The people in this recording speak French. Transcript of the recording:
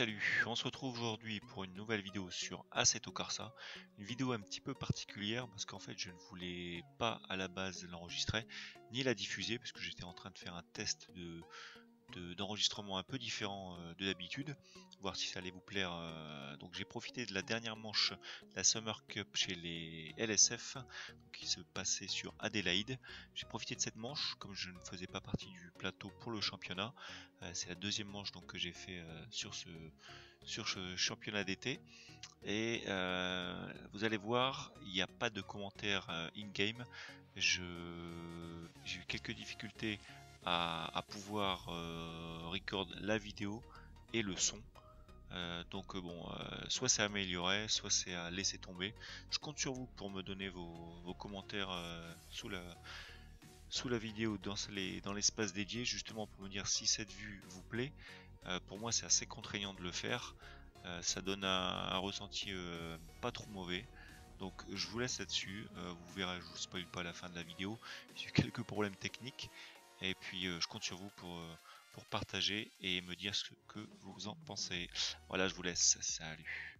salut, on se retrouve aujourd'hui pour une nouvelle vidéo sur Assetto Corsa, une vidéo un petit peu particulière parce qu'en fait je ne voulais pas à la base l'enregistrer ni la diffuser parce que j'étais en train de faire un test de d'enregistrement un peu différent euh, de d'habitude, voir si ça allait vous plaire. Euh, donc j'ai profité de la dernière manche la Summer Cup chez les LSF, qui se passait sur Adelaide. J'ai profité de cette manche, comme je ne faisais pas partie du plateau pour le championnat. Euh, c'est la deuxième manche donc, que j'ai fait sur ce sur ce championnat d'été. Et vous allez voir, il n'y a pas de commentaires in-game. J'ai eu quelques difficultés à, pouvoir euh, record la vidéo et le son. Euh, donc euh, bon, soit c'est amélioré, soit c'est à laisser tomber. Je compte sur vous pour me donner vos, commentaires sous la sous la vidéo dans dans l'espace dédié, justement pour me dire si cette vue vous plaît. pour moi, c'est assez contraignant de le faire. ça donne un, ressenti pas trop mauvais. Donc je vous laisse là-dessus. vous verrez, je vous spoil pas la fin de la vidéo. J'ai eu quelques problèmes techniques. Et puis euh, je compte sur vous pour, euh, pour partager et me dire ce que vous en pensez. Voilà, je vous laisse. Salut.